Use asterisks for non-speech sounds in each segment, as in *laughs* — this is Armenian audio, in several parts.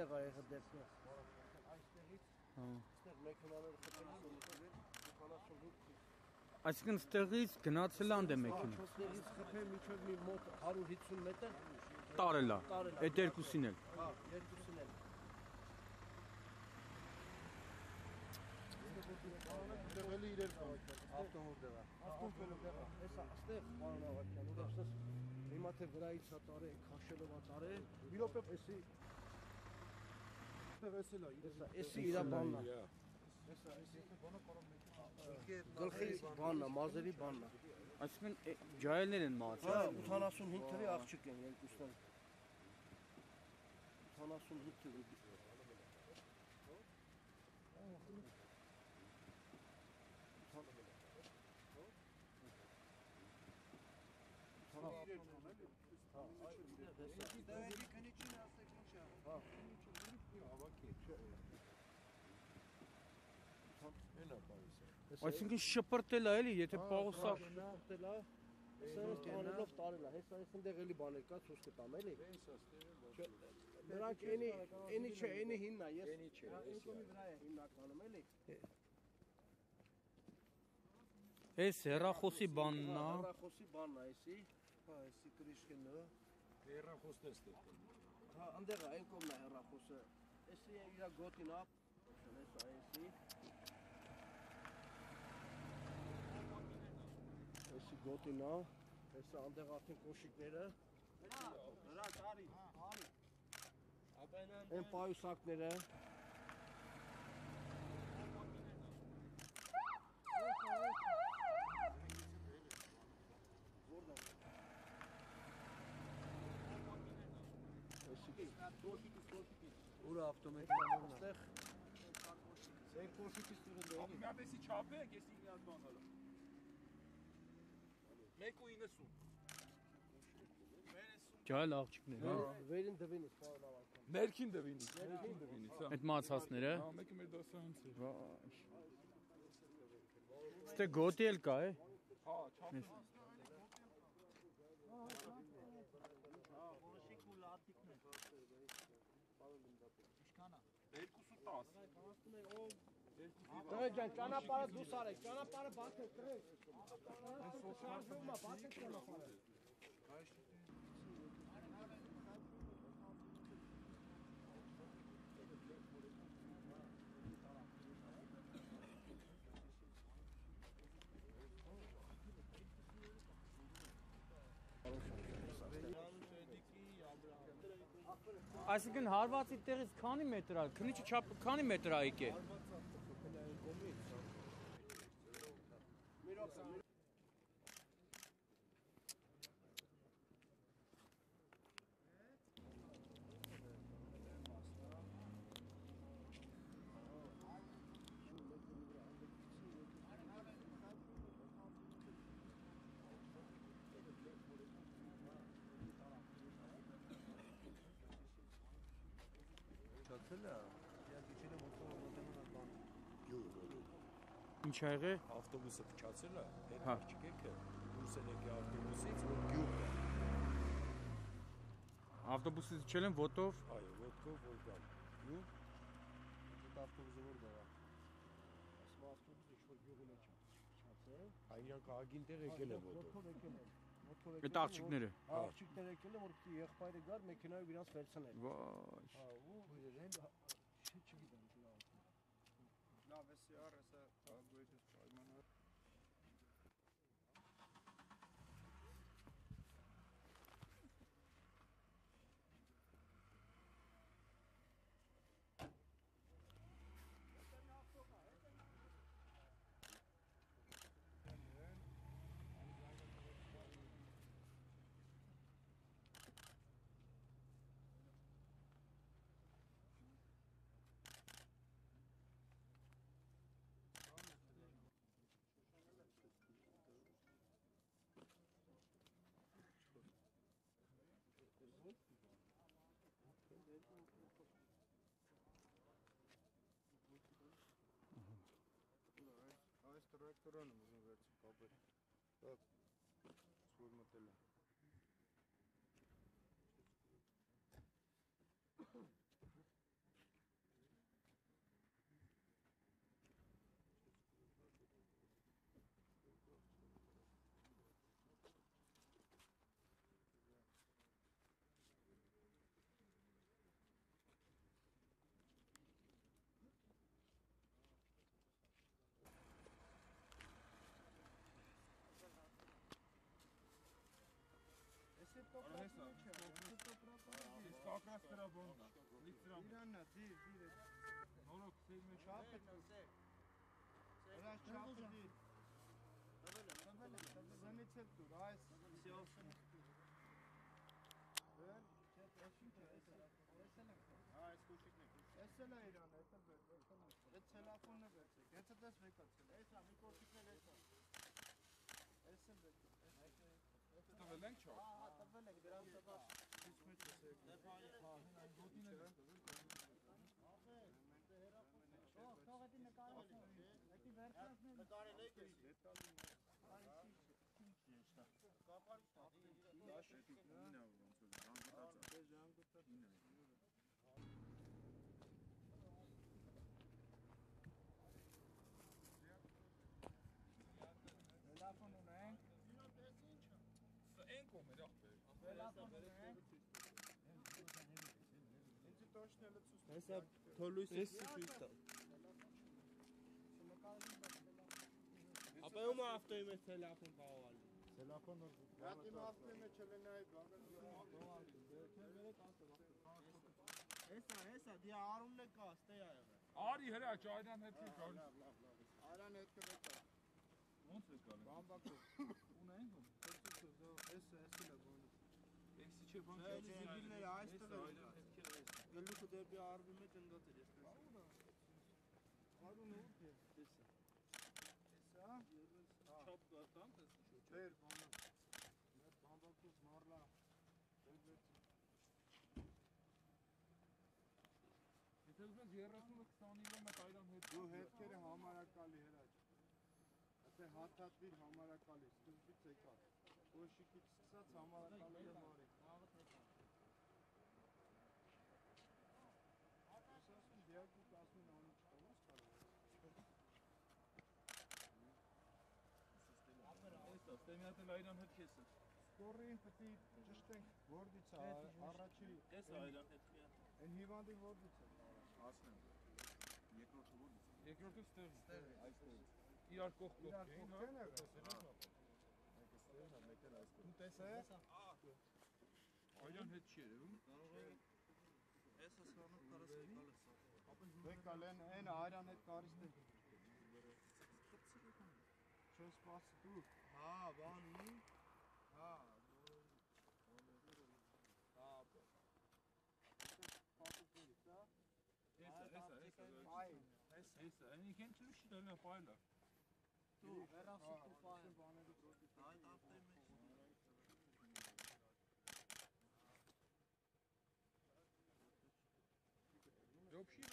այստեղ է եղել դեպքը։ Այստեղից այստեղ մեքենաները խփելիս ու մտել 45 Այսինքն ստեղից գնացել ան դե մեքենա։ Այստեղից խփել միջով մի մոտ 150 մետր։ Տարելա։ Այդ երկուսին էլ։ Հա, երկուսին էլ։ Դեղելի իրեր ավտոմոբիլ դեղա։ Ավտոմոբիլը դեռ էսա այստեղ պարոն Ավակյան, ուրեմն հիմա թե վրայից հա տարե, քաշելով հա տարե, Մի րոպե էսի Esi banla. Gılxı banla, mazeri banla. Açmın cahillerin mazeri. Էնա պարիսը։ Այսինքն շպրտել է էլի, եթե պաղուսա Տելա Սա ստանելով տարել է, հեսա ես ընդեղ էլի բաներ կա, ցույց կտամ էլի։ Նրանք էնի, էնի չէ, էնի հիմնա, ես։ Էնի չէ, ինքնի վրա է հիմնականում էլի։ Էս հերախոսի բանն է։ Հեռախոսի բանն է, էսի։ Հա, էսի կրիշկենը։ Երախոսն է ստեղ։ Հա, ընդեղ է, այն կողմն է հեռախոսը։ Էսի իր գոտին է։ Հեսա էսի։ This is Gotti now. That's the andere auf den Koschik wieder. En paar zaknere. Ura avtometre Sen koşu pistinde. Abi ben besi çarpı kesin yazmam hala. 1.90։ Ջահել աղջիկներ, հա։ Վերին դվինից պարոն ավական։ Ներքին դվինից, ներքին դվինից, հա։ Այդ մացածները։ Հա, մեկը մեր դասարանց է։ Վայ։ Ստե գոտի էլ կա, է։ Հա, չափ։ Դե ջան, ճանապարհը դուս արեք, ճանապարհը բացեք, դրեք։ Շարժումը բացեք ճանապարհը։ Այսինքն հարվածի տեղից քանի մետր է, քնիչը չափ քանի մետր է եկե։ Çatıla. Ինչ ա եղել։ Ավտոբուսը փչացել է։ Այդ Հա։ աղջիկը դուրս են եկել ավտոբուսից, որ գյուղ է։ Ավտոբուսից իջել են ոտով։ Այո, ոտքով որ գան։ Գյուղ։ Այդ ավտոբուսը որ դրա։ Ասում ավտոբուսը ինչ-որ գյուղի մեջ է չացել։ Այնյանք ագին տեղ եկել է ոտով։ Մոտով եկել են։ Մոտով Այդ աղջիկները։ Հա, աղջիկները եկել են, որ պիտի եղբայրը գար մեքենայով իրանց վերցնել։ Վայ։ Հա, ու իրեն չի չգիտեմ դրա։ Լավ, էսի առեսը Այս տրակտորանը ուզում վերցի կապել։ Դա սուր մտել է։ L'astra bomba, l'istra bomba. Non lo segno ciappe. Ora ciappe di. Tabela, tabela. Zahmet çek dur. Ay, şey olsun. Ben çek eşim de esela. Esela. Ha, es koşuk ne? Esela İran, esela böyle. Tamam. Et telefonla böyle. Geç et es bekle. Esela, mi koşuk ne esela? Esela bekle. Tabelen çok. Ha, tabelen biraz da bak. Deshalb Tolus ist schüchtern. Aber immer auf dem Telefon bauen. Telefon oldu. Yakin aslında çelene ait var. Esa esa diye arunle kastı ya. Ari hele aç aydan *laughs* hep bir kal. Aydan hep bir kal. Montes kal. Bam bak. Bu ne bu? Esa esa la bunu. Eksi çepan kal. Birbirine açtı da. Gölü kuder bir arbime cendat edestin. Arun ne oldu? Esa. Esa. Çap kartan kız. Ver. Եթե ուզես 30-ը 29-ը մեկ այդան հետ։ Դու հետքերը համարակալի հրաչ։ Ասե հաթաթվիր համարակալի, սկզբից եկա։ Կոշիկից սկսած համարակալի է մարի։ Ասում դիակի 10 անունը չկա, ո՞նց կարող։ Էսա, ստեմի հատ էլ այդան հետ քեսը։ Սկորին պետք է ճշտենք որդից է առաջի։ Էս այլան հետ մի հատ Այն հիվանդի որդից է։ Ասնեմ։ Երկրորդը ո՞րից։ Երկրորդը ստեղ։ Այստեղ։ Իրար կողք կողք Իրար էին, կողքեն հա։ եղել։ Դու տեսես։ Այդան հետ չի երևում։ Էս ասանով կարաս եկալ է սա Դեկա լեն այն արյան հետ կարիստը։ Չես սպասի դու։ Հա, բանի Հա, Ist Neyse en iyi kendi müşterilerine Du, wer darf sich gefallen? Haydi haftayım ben. Yok şey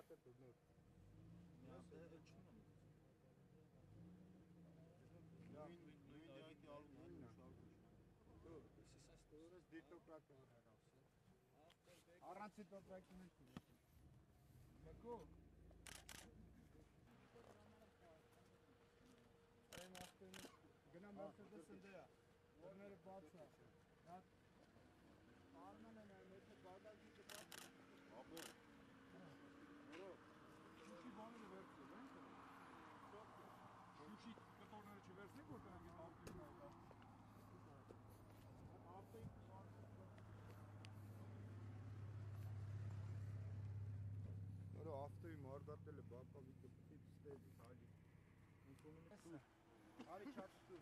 Meğat et Ürnür. Meğat da ölçüm mü? Mühün diyayet yağlıklar mı? Doğru. Doğru. Dil toprak da var herhalde. Aransı toprak mı? Meko. Ben aklımı. Gönül merkezde sende ya. Onları bağırsa. Nur haftayı mardatlı bakma bir kapatayım istedi sadece. Bu konunun Ali çarptı. *laughs*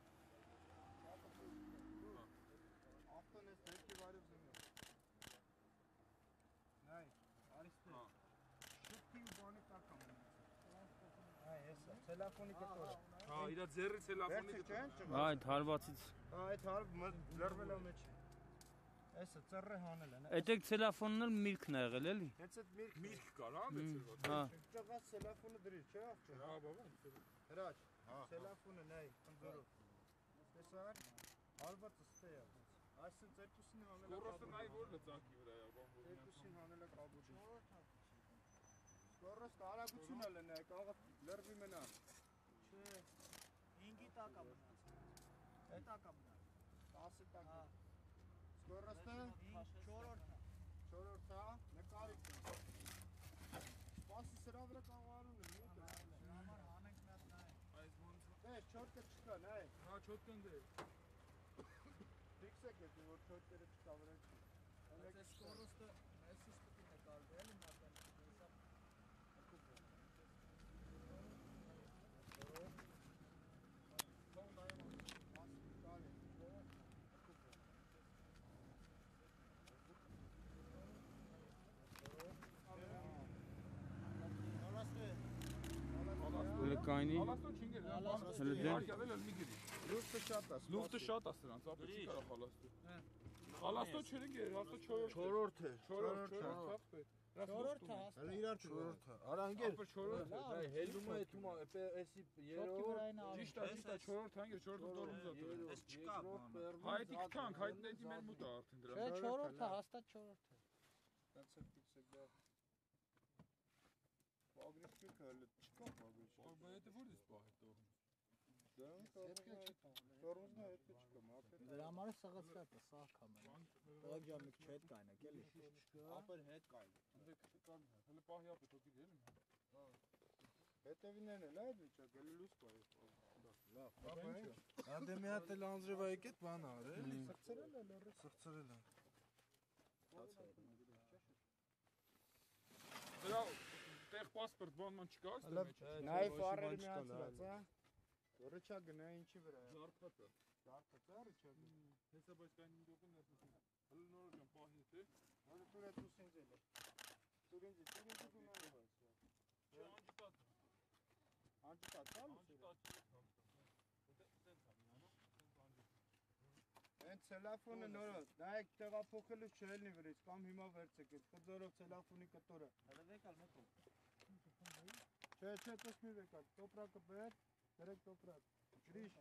Hafta ne sevki var bizim şey yok. Hayır, ariste. Şıkkı yubanı takam. Hayır, telefonu kapalı. Հա։ Հա, իրա ձեռի տելեֆոնի Վերցի չեն դե։ ճղա։ Այդ հարվածից Այդ հարվ լրվել է մեջ։ Էսը ծռը հանել են։ Այդեք տելեֆոնն էլ միրգն ա եղել էլի Հենց այդ միրգ Միրգ կար, հա, մեծերված։ Հա ճղած տելեֆոնը դրի, չէ՞ աղջիկ։ Հա, բաբա։ Հրաչ, Հա, տելեֆոնը նայ, ընձորով։ Տեսար, հարվածը ստե է։ Այսինքն երկուսին հանել է Կորոստը նայ որ լծակի վրա է, բան որ։ Երկուսին հանել է կաբուջը։ Կորոստ արագություն է լնայ, կարող լրվի մնա տակ է մնաց։ Այդ տակ է մնաց։ 10 տակ։ Հա։ Սկորստը 4-րդը։ 4-րդը նկարիչն է։ Սպասի սրա վրա կարողանում եմ մուտը։ Դրա համար անենք մի հատ նայենք։ Այս ոնց։ Դե 4-ը չկա, նայ։ Հա 4-ն դե։ Ֆիքս է գտու որ 4-ը չկա վրա չի։ Այս սկորստը Լկայնի Հալաստո չինգեր, Հələ դե- Արկավել էլ մի գրի։ Լուֆտը շատ է։ Լուֆտը շատ է սրանց, ապա չի կարող հալաստո։ Հալաստո չինգեր, հալաստո 4 Չորրորդ է։ 4 4 թափ է։ Չորրորդը Հələ իրար չորրորդը։ Արա անգեր։ Ապա 4 Հելում է թումա, էսի Շոտկի վրային ավելի։ Ճիշտ է, ճիշտ է 4 հանգեր 4 դորում զատը։ Ես չկա բան։ Հայտի կտանք, հայտնեդի մեր մուտը արդեն դրա։ Չէ, չորրորդը, հաստատ չորրորդը։ Կացեք ֆիքսեք դա։ Պագրիշկը հələ չկա պագրիշկ։ Բայց եթե որ դες պահ հետո։ Դա տորմոզնա հետը չկա, մապետ։ Դրա համար է սղացրած է, սա կամեն։ Տակ ջամիկ չէ կայնակ, էլի։ Ապեր հետ կայ։ Հələ պահի ապա թոքի դել։ Հետևիններն էլ այդ վիճակ, էլի լույս կա։ Լավ, ապա ինչ։ Հանդե մի հատ էլ անձրևա եկետ բան արել։ Սրցրել է լրը։ Սրծրել է։ Դրա տեղ паспорт բանման չկա այստեղ Լավ, մեջ։ նայ ֆարերը միացրած, հա։ Ռիչա գնա ինչի վրա։ Զարփատը։ Զարփա ռիչա գնա։ Հեսա բայց կային դոկն է։ Հələ նոր ջան պահի թե։ Հələ դու ես դու ինձ էլ։ Դու ինձ, դու ինձ դու նայ վաս։ Չէ, անջտած։ Անջտա ցալ։ Անջտած։ Այն ցելաֆոնը նորը, նայեք տեղափոխելու չելնի վրից կամ հիմա վերցեք, այդ կձորով ցելաֆոնի կտորը։ Հələ վեկալ մեկը։ Şöyle bir bekler. Toprak kapır. Direkt toprak. Giriş.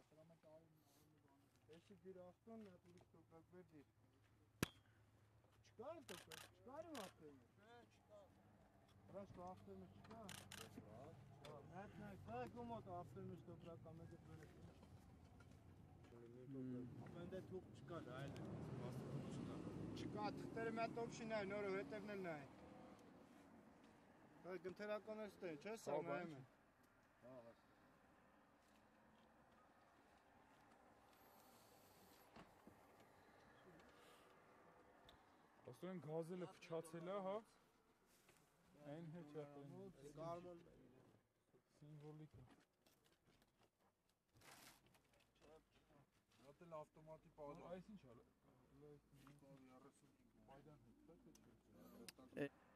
Eşit bir aslan ya turist toprak verdi. Çıkar toprak. Çıkar mı aklını? Burası aklını çıkar. Mert Mert. Bak umut aklını toprak kamede böyle. Önde top çıkar. Aynen. Çıkar. Tıkları Mert top şimdi. Noro ötebne ne? Գնթերական է ստեն, չէ՞ սա նայում է։ Ասում են գազելը փչացել է, հա։ Այն հետ է։ Կարմոլ Սիմվոլիկ է։ Հատ էլ ավտոմատի պահել։ Այս ինչ է։ Բայդան հետ, թե չէ։